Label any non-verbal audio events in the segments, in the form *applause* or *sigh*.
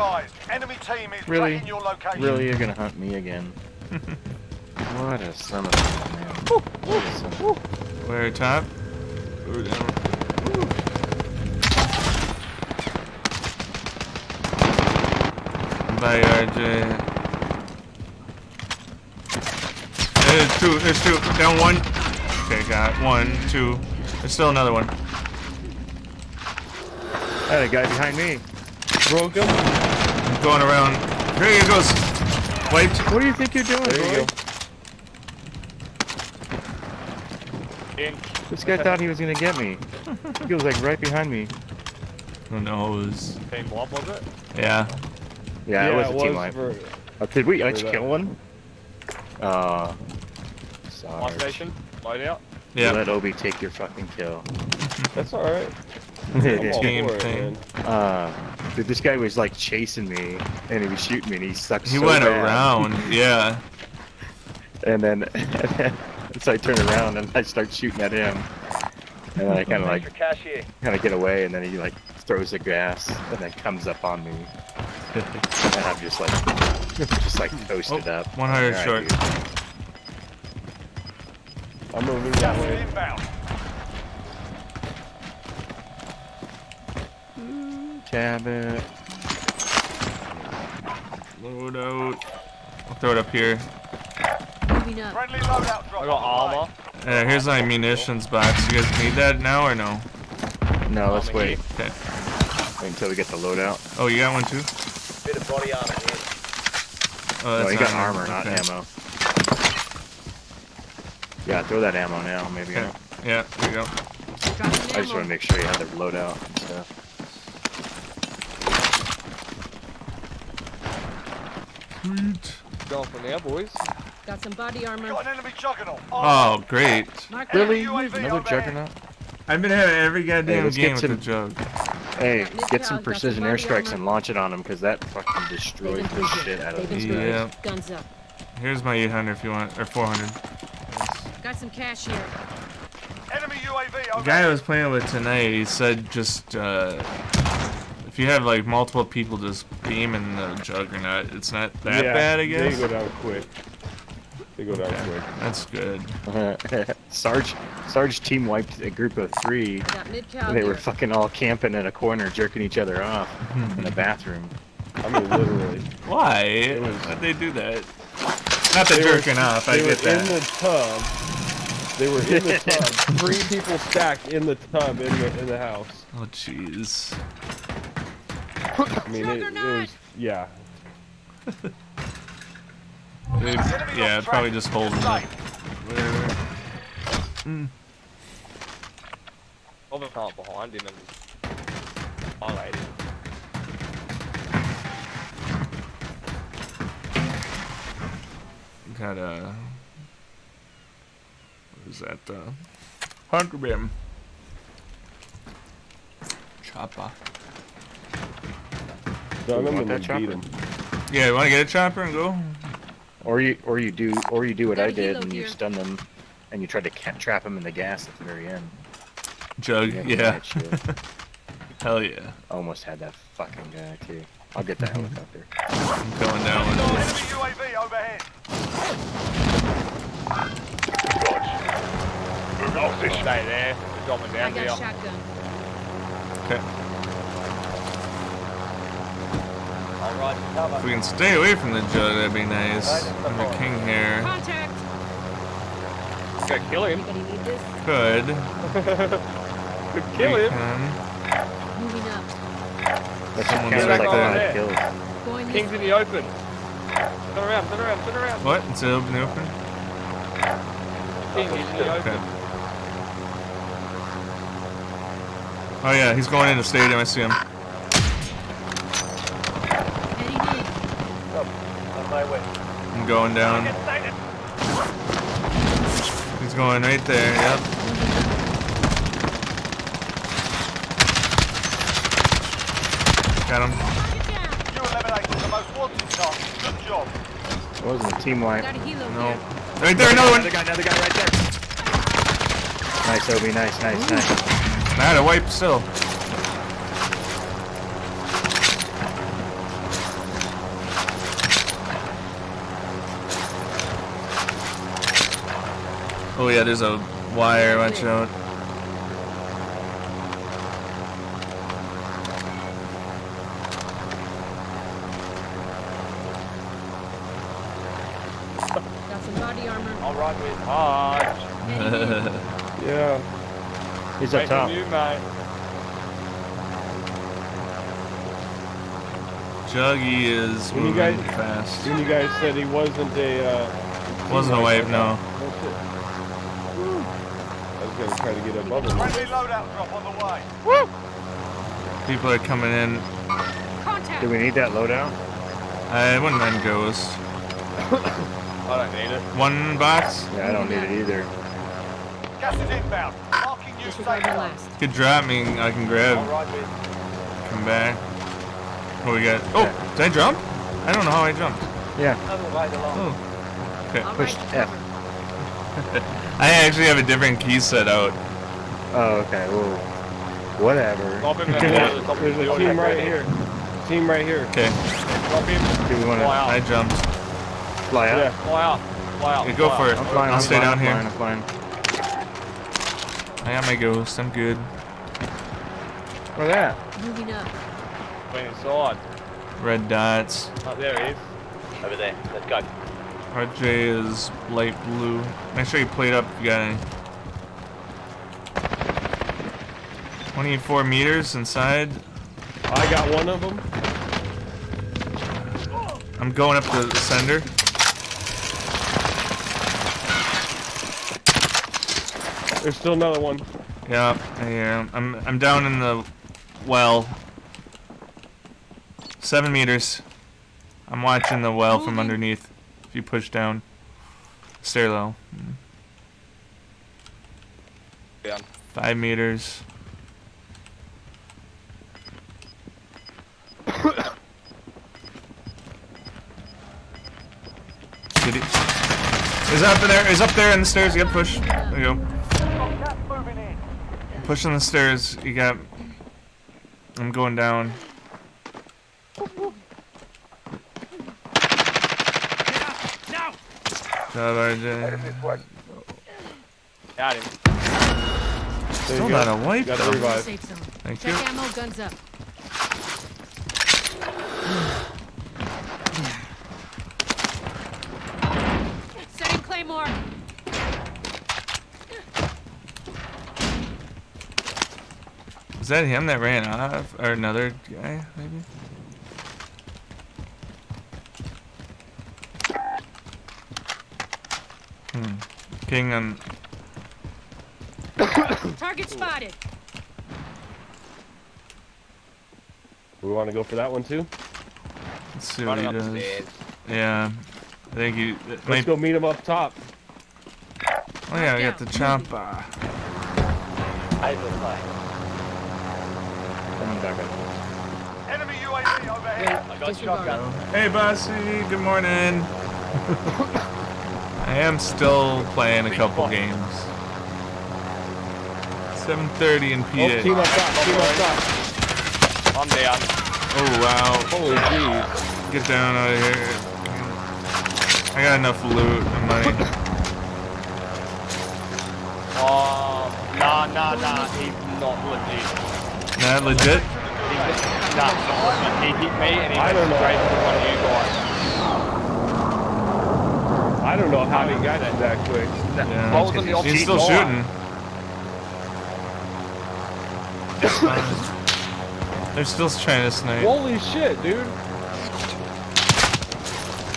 advised. Enemy team is Really? tracking your location. Really, you're gonna hunt me again? *laughs* what a son of a man. What a son Where top? Ooh, down. By RJ. There's two. There's two. Down one. Okay, got one, two. There's still another one. Hey, the guy behind me. Broke him. I'm going around. Here he goes. Wiped. What do you think you're doing, There you go. In. This guy thought he was gonna get me. *laughs* He was like right behind me. Who knows? Team one, was it? Yeah. Yeah, it was a team was wipe. for did we each kill one? Uh, my sorry. station. Load out. Yeah. Let Obi take your fucking kill. That's alright. I'm *laughs* Team for it, thing. uh, dude, this guy was like chasing me, and he was shooting me, and he sucked He so went bad. around. Yeah. *laughs* And then, *laughs* and then, so I turn around and I start shooting at him, and then I kind of like kind of get away, and then he like throws the gas, and then comes up on me, *laughs* and I'm just like, just like toasted Oh, up. 100 Alright, short. dude. I'm moving that way. inbound. Cabot. Load out. I'll throw it up here. Moving up. Friendly loadout drop. I got on armor. Uh, here's my munitions box. You guys need that now or no? No, let's wait. Okay. Wait until we get the loadout. Oh, you got one too? Bit of body armor here. Oh, No, you got armor, not Okay. ammo. Yeah, throw that ammo now, maybe. Okay. Yeah, there you go. I just want to make sure you have the loadout and stuff. Sweet. Going for now, boys. Got some body armor. Got an enemy juggernaut. Oh, great. Mark Really? UAV Another juggernaut? I've been having every goddamn let's game get with some- the jug. Hey, get some cal, some precision airstrikes armor. and launch it on them, because that fucking They've destroys the shit out of been these. Yeah. Guns up. Here's my 800 if you want, or 400. Got some cash here. Enemy UAV The guy I was playing with tonight, he said just, uh, if you have like multiple people just beaming the juggernaut, it's not that yeah, bad, I guess. They go down quick. They go down Okay, quick. That's good. *laughs* Sarge, Sarge team wiped a group of three. Got mid They were fucking all camping in a corner, jerking each other off *laughs* in the bathroom. I mean, literally. Why? was- Why'd they do that? Not the They were- jerking off, I They get were in the tub. They were in the tub. *laughs* Three people stacked in the tub in the in the house. Oh, jeez. I mean, it, it was yeah. They- Yeah, it probably just holding it. Whatever. I was not behind him and highlighted. Got a. What is that? Uh, Hunter Bim. Chopper. Done him and that then beat him. Yeah, you want to get a chopper and go? Or you, or you do, or you do what I did helo and you stun them, and you try to ca- trap them in the gas at the very end. Jug, Yeah, yeah. that shit. *laughs* Hell yeah. Almost had that fucking guy too. I'll get the helicopter. I'm going down with Enemy this. UAV overhead. Stay there. They're dropping I got there. shotgun. Okay. Alright, If we can stay away from the jug, that'd be nice. And the king here. Contact. Gotta kill him. Anybody need this? Could. *laughs* Could kill We him. can. Moving up. That's Someone's kind of right like there. five kills. King's in the open. Turn around, turn around, turn around. What? It's open in the open? King, he's in the Okay. open. Oh yeah, he's going in the stadium. I see him. Heading in. On my way. I'm going down. He's going right there. Yep. Got him. You eliminated the most wanted target. Good job. It wasn't a team wipe. Got a helo No. here. Right there, another one. Another guy, another guy right there. Nice, Obi. Nice, nice, nice. I had a wipe still. Oh yeah, there's a wire. Watch out. Got some body armor. I'll ride with Hodge. *laughs* Yeah. He's up top. you, mate. Juggy is When you moving guys- fast. When you guys said he wasn't a, uh... Wasn't a wave, I no. thought, "Oh, shit." Woo. I was gonna try to get above him. Friendly loadout drop on the way. People are coming in. Contact. Do we need that loadout? Uh, I wouldn't mind ghost. I don't need it. One box. Yeah, I don't need it either. Gas is inbound. Marking you safe Disregard the zone. last. Could drop me. I can grab. I'll ride with. Come back. What we got? Oh, did I jump? I don't know how I jumped. Yeah. Another way along. Oh. Okay. I'll Push F. cover. *laughs* I actually have a different key set out. Oh, okay. Well, whatever. Drop him at the top of There's a team right here. Team right here. Okay. Drop. Do we want to out. I jumped. fly out? Yeah. Fly out. Fly out. Okay, go fly for out. it. I'm flying. I'll I'm stay flying, down I'm here. flying, I'm flying. I got my ghost. I'm good. Where's that? Moving up. Went inside. Red dots. Oh, there he is. Over there. Let's go. RJ is light blue. Make sure you plate up if you got any. 24 meters inside. I got one of them. I'm going up the sender. There's still another one. Yeah, I hear. I'm I'm down in the well. Seven meters. I'm watching the well from underneath. If you push down. Stairwell. Down. Five meters. Did he? He's up there. He's up there in the stairs. You got push. There you go. Pushing the stairs. You got. I'm going down. RJ. Got him. There Still you not a wipe Got though. revive. Thank Check you. ammo, guns up. *sighs* Setting Claymore. Was that him that ran off, or another guy maybe? King on. Target spotted. We want to go for that one too. Let's see what he does. stairs. Yeah, I think he. Uh, Let's might- go meet him up top. Oh yeah, we got the Down. chopper. Hazel play. Coming back up. Enemy UAV overhead. Wait, disregard. Hey, bossy. Good morning. *laughs* I am still playing a couple games. 7:30 in Oh, team PA. up top. Team up top. I'm down. Oh wow. Holy jeez. Get down out of here. I got enough loot and money. Oh, nah, nah, nah. He's not legit. Not legit. He, nah, he hit me and he went straight to one of you guys. I don't know how he uh, got you that quick. Yeah. Rolls on the opposite He's still line. shooting. *coughs* They're still trying to snipe. Holy shit, dude.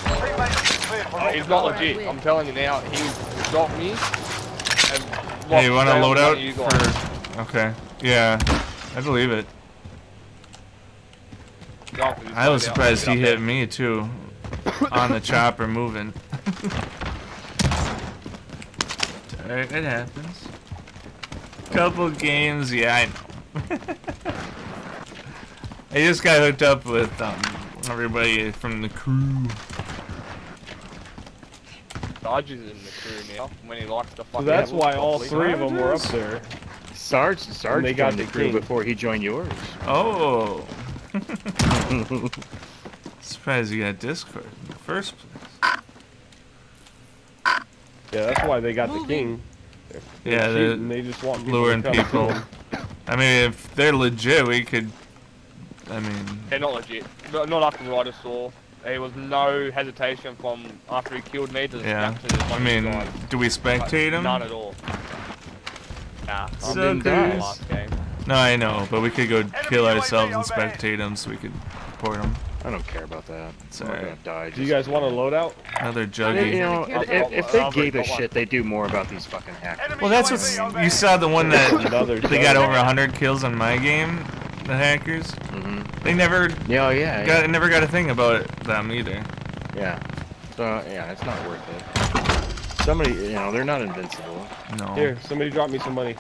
Teammates Oh, He's not legit. I'm telling you now. He dropped me. And Hey, you want to walked load out one of you guys. for? Okay. Yeah, I believe it. Go for this I was surprised he hit me too. On the chopper moving. Alright, it happens. Couple games, yeah, I know. *laughs* I just got hooked up with um, everybody from the crew. Sarge is in the crew now. When he likes to So fucking that's why all three of them were up there. Sarge, Sarge they got joined the the crew before he joined yours. Oh. *laughs* *laughs* Surprised you got Discord in the first place. Yeah, that's why they got the king. Yeah, They're they're cheating, they just want people luring to come people. *laughs* I mean, if they're legit, we could. I mean, They're not legit. No- Not after what I just saw. There was no hesitation from after he killed me to yeah. snap to I mean, guy. do we Like, spectate them? None at all. Nah. I'm in Last game. No, I know, but we could go kill ourselves and spectate them so we could report them. I don't care about that. It's I'm gonna alright. die. Do you guys want a loadout? Another You juggy. know, I'll- if, if they gave a shit, they do more about these fucking hackers. Well, that's what's. You saw the one that *laughs* they got over 100 kills on my game. The hackers. hmm They never Yeah, oh, yeah, got yeah. never got a thing about them either. yeah. So yeah, it's not worth it. Somebody, you know, they're not invincible. No. Here, somebody drop me some money.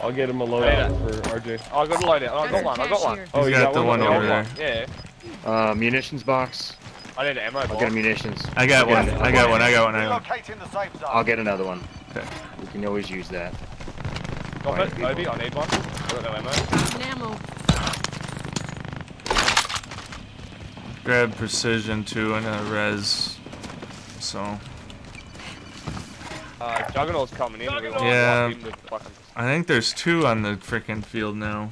I'll get him a loadout for RJ. Oh, I got a loadout. Oh, I Got got one. I got cash one. Oh, He's you got got the one? one over got there. Yeah. Uh, munitions box. I need an ammo I'll box. get a munitions. I got I'll one. I got one. I got one. I got one. The safe zone. I'll get another one. Okay. We can always use that. Got Fine, it, people. Obi, I need one. I got no ammo. Found ammo. Grab precision too and a res. So Uh, Juggernaut's coming in. We want Yeah. him with fucking- I think there's two on the freaking field now.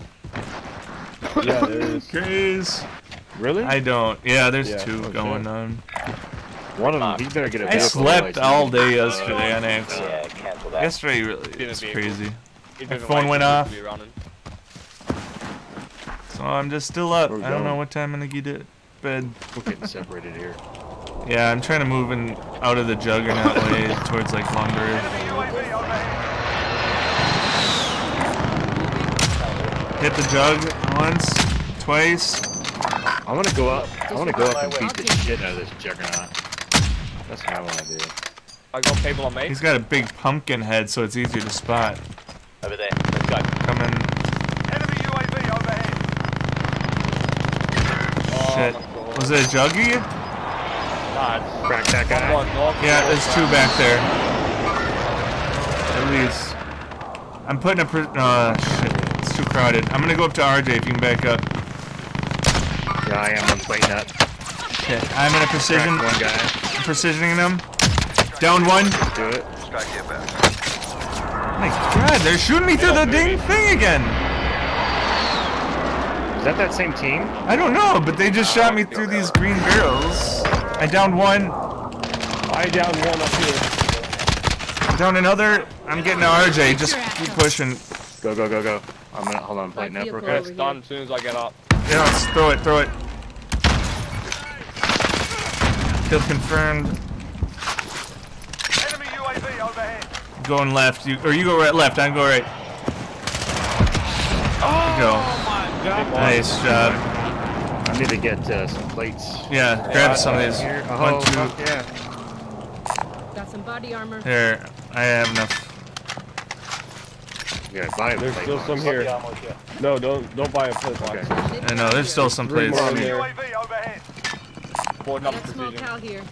Yeah, there is. *laughs* Craze. Really? I don't. Yeah, there's Yeah, two okay. going on. One of them, he better get a I vehicle, slept all day yesterday on accident. Yeah, cancel that. Yesterday really Didn't was crazy. He's My phone went for it to off. So I'm just still up. I don't know what time I'm gonna get to bed. We're getting separated here. Yeah, I'm trying to move in out of the juggernaut *laughs* way towards like lumber. Enemy UAV overhead. Hit the jug once, twice. I want to go up. I want to go up and beat my the shit out of this juggernaut. That's what I want to do. I got people on me. He's got a big pumpkin head, so it's easier to spot. Over there. Let's go. Coming. Enemy UAV overhead. Oh, Shit. my God. Was it a juggy? Nah, it's- Crack that Come guy. on, knock. Yeah, there's two back there. At least. I'm putting a. Pre- uh, shit. It's too crowded. I'm gonna go up to RJ if you can back up. Yeah, I am. I'm fighting up. Okay, I'm in a precision. Crack one guy. Precisioning him. Down one. Do it. My god, they're shooting me through the dang thing again. Is that that same team? I don't know, but they just shot me through these green barrels. I downed one. I down one up here. Down another. I'm getting to RJ. Just keep pushing. Go, go, go, go. I'm gonna hold on. I'm fighting up real vehicle quick. It's done as soon as I get up. Yeah, throw it, throw it. Kill confirmed. Enemy UAV overhead. Going left. You or you go right left. I go right. Oh go. my god. Nice job. I need to get uh, some plates. Yeah, grab some of these. Here. One, Oh, two. fuck yeah. Got some body armor. Here, I have enough. You gotta buy a There's still box. some here. No, don't don't buy a plate box. Okay. I know there's still some Three plates. more in. UAV overhead. Boarding up Got the smoke here.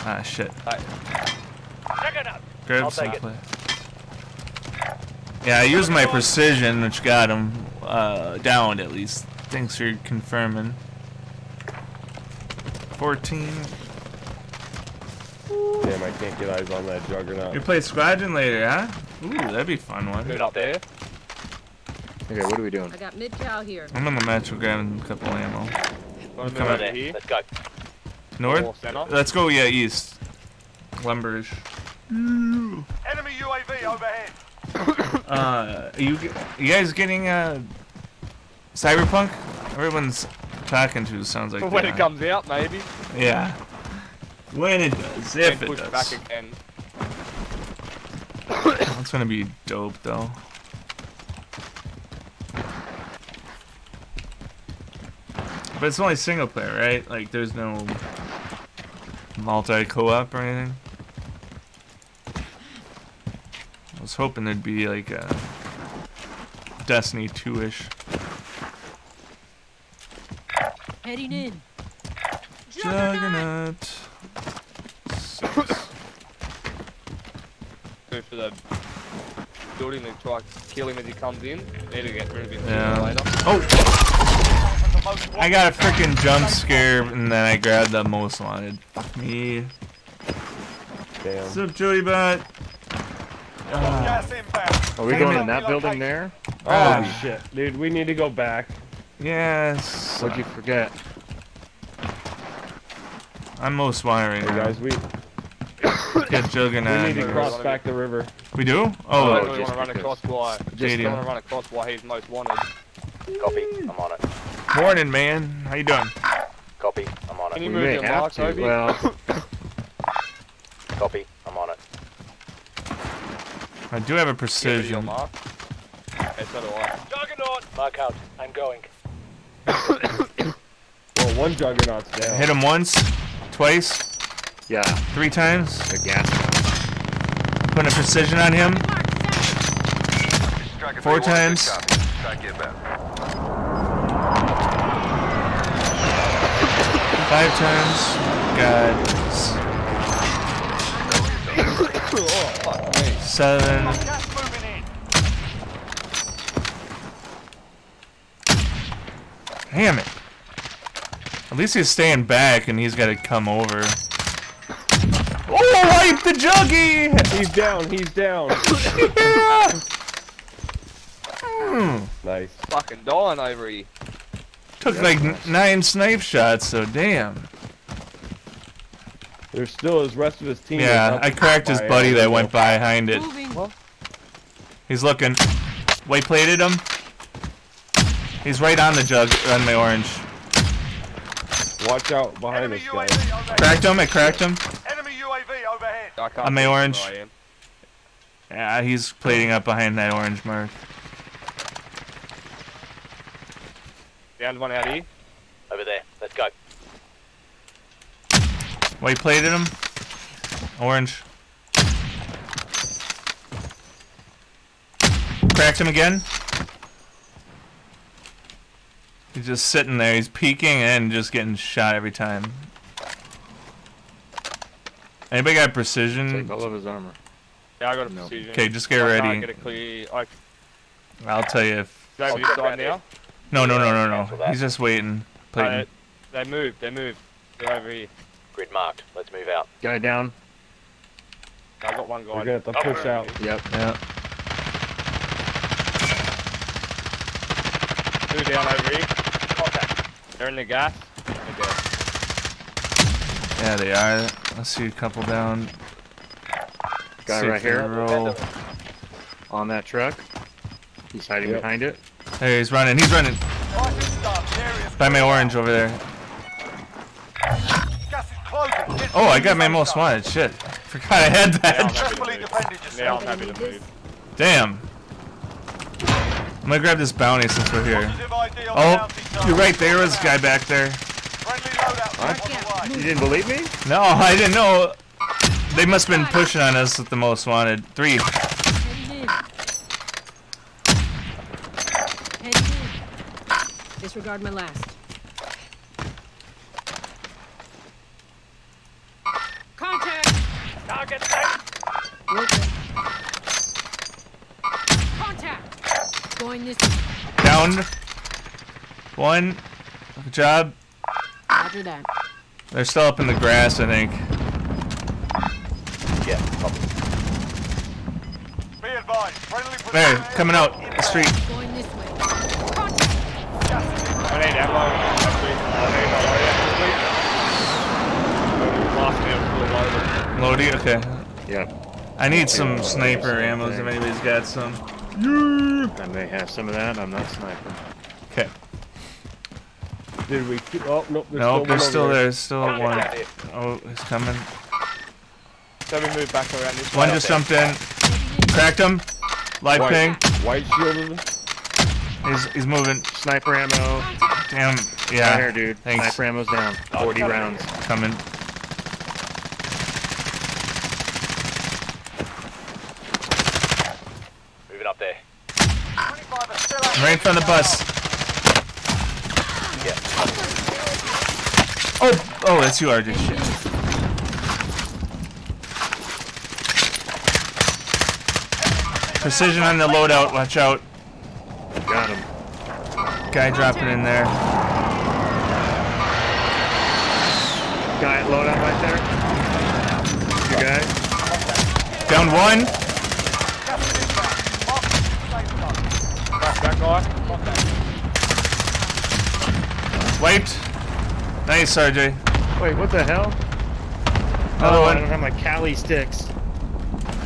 Ah shit. Right. Grab I'll some plates. Yeah, I used my precision, which got him uh, downed at least. Thanks for confirming. 14. Damn, I can't get eyes on that juggernaut. You juggernaut. play Squadron later, huh? Ooh, that'd be a fun one. Good up there. Okay, what are we doing? I got mid cal here. I'm in the metro grabbing a couple ammo. Want to move Come over on. here? Let's go. North? Let's go, yeah, east. Lumberish. Enemy UAV overhead. *coughs* Uh, are you, you guys getting, uh, Cyberpunk? Everyone's talking to sounds like *laughs* when they it comes out, maybe. Yeah. When it does, if it push does. back again. That's gonna be dope, though. But it's only single player, right? Like, there's no multi co-op or anything. I was hoping there'd be like a Destiny 2-ish. Heading in. Juggernaut. Six. Go for the building and try to kill him as he comes in. Need to get rid of him Yeah. or later. Oh, *laughs* I got a freaking jump scare and then I grabbed the most wanted. Fuck me. Damn. What's up, Joey Bot? Gas inbound. Are we going in that building there? Oh Ah. shit, dude, we need to go back. yes. What'd you forget? I'm most wiring. Hey guys, we Get Juggernaut. we need to cross back the river. We do? Oh. I Oh, don't Oh, really want to run across why. Just I Stadium. don't want to run across why he's most wanted. Copy. I'm on it. morning, man. How you doing? Copy. I'm on Can it. you We move may your mark, to. Toby? Well, *coughs* Copy. I'm on it. I do have a Give me your precision. mark. Okay, so do I. Juggernaut. Mark out. I'm going. *coughs* Well, one juggernaut's down. Hit him once, twice, yeah, three times. the gas. Putting a precision on him. Four times. Five times. God. Seven. Gas moving in. Damn it. At least he's staying back and he's got to come over. Wipe the juggy! He's down. He's down. *laughs* Hmm. nice. Fucking dying over here. Took like n- nine snipe shots, so damn. There's still his rest of his team. Yeah, I cracked his buddy that went behind it. Moving. He's looking. White plated him. He's right on the jug, on my orange. Watch out behind Enemy us, guys. UAV overhead. Cracked him, I cracked him. Enemy UAV overhead. I can't my orange. where I am. Yeah, he's plating up behind that orange mark. Down one out here. Over there. Let's go. White plated him. Orange. Cracked him again. He's just sitting there. He's peeking and just getting shot every time. Anybody got precision? Take all of his armor. Yeah, I got a No. precision. Okay, just get I can't ready. get a clear. I I'll tell you if. go over this now. No, no, no, no, no. He's just waiting. Uh, they moved. They moved. They're over here. Grid marked. Let's move out. Guy down. I got one guy. We're gonna have to push out. Yep. Yeah. Two down over here. Contact. They're in the gas. Yeah, they are. I see a couple down. Guy See right here. Roll. On that truck. He's hiding Yep. behind it. Hey, he's running. He's running. Right is done. The area's By my orange over there. Gas is closing. Get Oh, I got my most wanted. Shit. Forgot I had Yeah, I'm that. happy to Carefully Yeah, I'm happy to move. Damn. I'm gonna grab this bounty since we're here. Positive ID on Oh, you're right. There was a guy back there. Friendly loadout What? on the way. You didn't believe me? No, I didn't know. They must have been pushing on us with the most wanted. Three. Heading in. Heading in. Disregard my last. Contact! Target Contact! Going this. Down. One. Good job. Roger that. They're still up in the grass, I think. Yeah. Copy. Be advised. Friendly There, coming out the street. Going this way. Contact! Gas is inbound. I need ammo. I need ammo. Yeah, Last me, I'm fully loaded. Lodi, okay. Yep. I need some sniper ammo if anybody's got some. I may have some of that. I'm not sniping. Okay. Did we? Keep, oh nope. There's Nope, still there's one still there. There's still Target one. down here. Oh, he's coming. So we move back around this One just jumped in. Cracked him. Live White. ping. White shielded. He's he's moving. Sniper ammo. Damn. Right Yeah. here, dude. Thanks. Sniper ammo's down. 40 rounds. Coming. Moving up there. 25 are still I'm right in front of the bus. Yeah. Oh, oh, that's you, RJ. Shit. Precision on the loadout. Watch out. Got him. Guy dropping in there. Guy at loadout right there. Good guy. Down one. gas is inbound. Mark the safe zone. Fuck that guy. Fuck that. Wiped. Nice, RJ. Wait, what the hell? Another oh, I don't have my Cali sticks.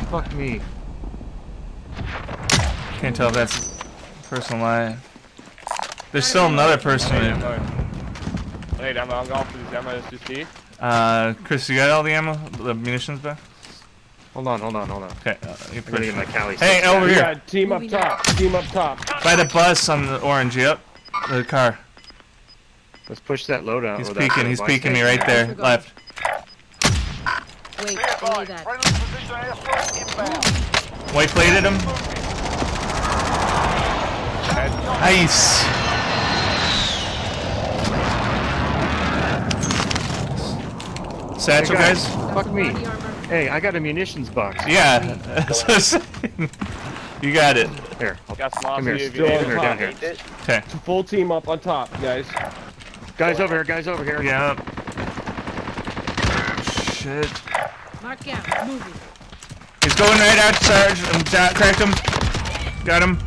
Fuck me. Can't tell if that's personal lie. There's still another person I need in. ammo. I need ammo. I'm going for this ammo that's just here. Uh, Chris, you got all the ammo, the munitions back? Hold on, hold on, hold on. Okay. Uh, you I'm gonna get my push. Cali Hey, sticks. over here. Yeah, team up top. Team up top. By the bus on the orange. Yep. The car. Let's push that loadout. He's peeking. He's peeking me right there. Disregard. Left. Wait, Be give me advised. that. Friendly precision airstrike inbound. White plated him. Nice. Satchel, Hey, guys. guys. Fuck me. Hey, I got a munitions box. Yeah. *laughs* you got it. Here, I'll- come here. here if you Still on. Come here, top. down here. Okay. Full team up on top, guys. Guys over here, guys over here. Yeah. Shit. Mark out. Moving. He's going right out, Sarge. Um, da- cracked him. Got him.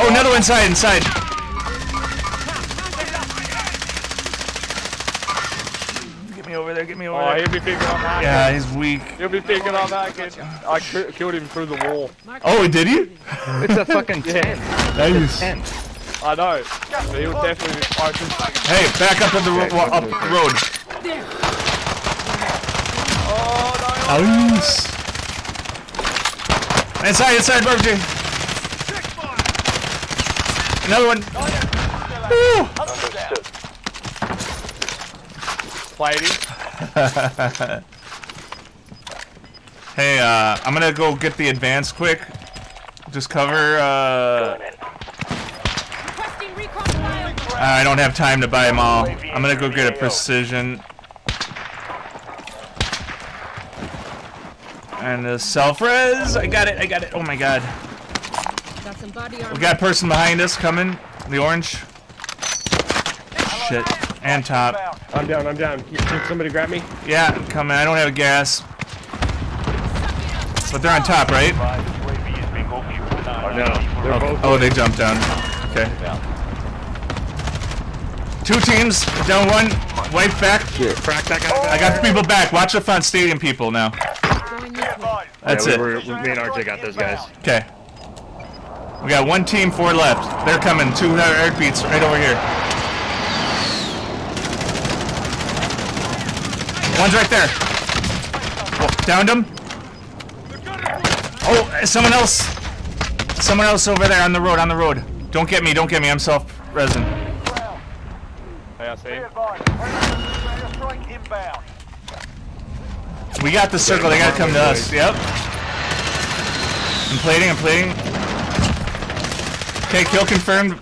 Oh, another one inside, inside. Get me over there, get me over Oh, there. he'll be picking up that. Yeah, he's weak. He'll be picking up that kid. I killed him through the wall. Oh, did you? It's a fucking *laughs* tent. Nice. Tent. I know. But he'll definitely be focused. Hey, back up on the ro- wa- up the road. there. Oh, Nice. Inside, inside, Burger. Another one. Woo. Understood. no. Played. *laughs* Hey, uh, I'm gonna go get the advance quick. Just cover, uh, Requesting recon flyover. I don't have time to buy them all. I'm gonna go get a precision. And a self-res. I got it, I got it. Oh my god. Got some body armor. We got a person behind us coming. The orange. Shit. And top. I'm down. I'm down. Can somebody grab me? Yeah, coming. I don't have a gas. But they're on top, right? No, they're oh, both. Oh, they jumped down. Okay. Two teams. Down one. Wipe back. Crack that guy. I got people back. Watch the front stadium people now. Going this way. Advised. That's yeah, it. we were, we, me and RJ got those guys. Okay. We got one team, four left. They're coming. Two airbeats right over here. One's right there. Oh, downed him. Oh, eh, someone else. Someone else over there on the road. On the road. Don't get me. Don't get me. I'm self-resin. Hey, I see Be him. advised. Friendly precision airstrike inbound. We got the circle. They gotta come to us. Yep. I'm plating. I'm plating. Okay, kill confirmed.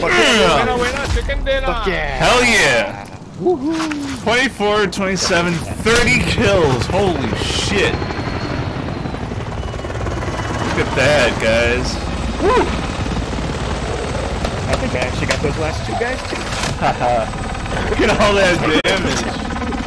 Yeah. Winner, winner, chicken dinner. Hell yeah! 24, 27, 30 kills. Holy shit. Look at that, guys. I think I actually got those last two guys too. *laughs* Look at all that damage.